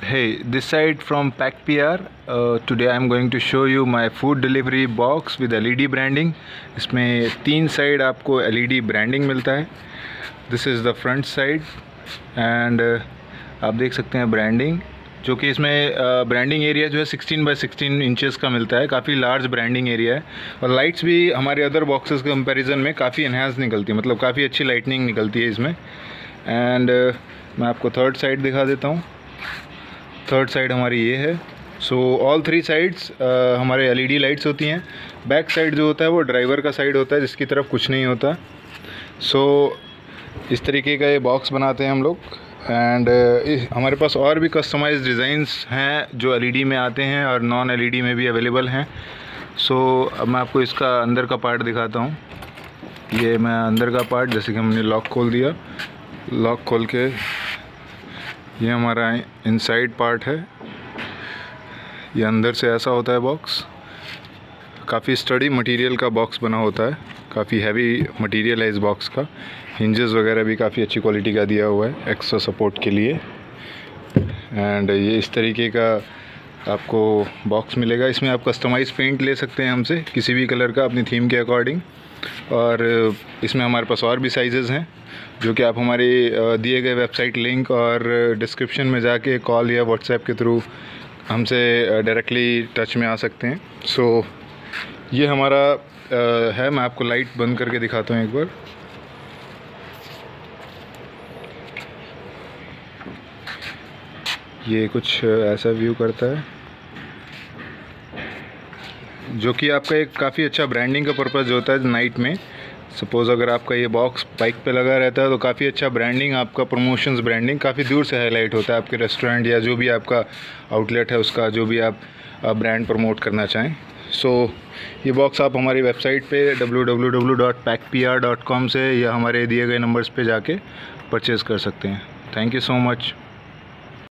Hey, this side from Pack PR. Uh, today I'm going to show you my food delivery box with LED branding. इसमें तीन side आपको LED branding मिलता है। This is the front side and आप देख सकते हैं branding जो कि इसमें ब्रांडिंग uh, एरिया जो है 16 बाई 16 इंचेस का मिलता है। काफ़ी लार्ज ब्रांडिंग एरिया है। और लाइट्स भी हमारे अदर बॉक्सेस के कंपैरिजन में काफ़ी इन्हांस निकलती है। मतलब काफ़ी अच्छी लाइटनिंग निकलती है इसमें। एंड uh, मैं आपको थर्ड साइड दिखा देता हूँ। थर्ड साइड हमारी ये है। सो ऑल थ्री साइड्स हमारे एलईडी लाइट्स होती हैं। बैक साइड जो होता है वो ड्राइवर का साइड होता है जिसकी तरफ़ कुछ नहीं होता। सो so, इस तरीके का ये बॉक्स बनाते हैं हम लोग। एंड uh, हमारे पास और भी कस्टमाइज डिज़ाइंस हैं जो एलईडी में आते हैं और नॉन एलईडी में भी अवेलेबल हैं। सो so, अब मैं आपको इसका अंदर का पार्ट दिखाता हूँ। ये मैं अंदर का पार्ट जैसे कि हमने लॉक खोल दिया। लॉक खोल के ये हमारा इनसाइड पार्ट है। ये अंदर से ऐसा होता है बॉक्स काफ़ी स्टडी मटेरियल का बॉक्स बना होता है। काफ़ी हैवी मटेरियल है इस बॉक्स का। हिंजेस वगैरह भी काफ़ी अच्छी क्वालिटी का दिया हुआ है एक्स्ट्रा सपोर्ट के लिए। एंड ये इस तरीके का आपको बॉक्स मिलेगा। इसमें आप कस्टमाइज़ पेंट ले सकते हैं हमसे। किसी भी कलर का अपनी थीम के अकॉर्डिंग और इसमें हमारे पास और भी साइज़ हैं जो कि आप हमारे दिए गए वेबसाइट लिंक और डिस्क्रिप्शन में जाके कॉल या व्हाट्सएप के थ्रू हमसे डायरेक्टली टच में आ सकते हैं। सो so, ये हमारा है। मैं आपको लाइट बंद करके दिखाता हूँ एक बार। ये कुछ ऐसा व्यू करता है। जो कि आपका एक काफ़ी अच्छा ब्रांडिंग का पर्पज़ होता है नाइट में। सपोज़ अगर आपका ये बॉक्स बाइक पे लगा रहता है तो काफ़ी अच्छा ब्रांडिंग आपका प्रमोशंस ब्रांडिंग काफ़ी दूर से हाईलाइट होता है आपके रेस्टोरेंट या जो भी आपका आउटलेट है उसका जो भी आप ब्रांड प्रमोट करना चाहें। सो so, ये बॉक्स आप हमारी वेबसाइट पे www.packpr.com से या हमारे दिए गए नंबर्स पे जाके परचेज़ कर सकते हैं। Thank you so much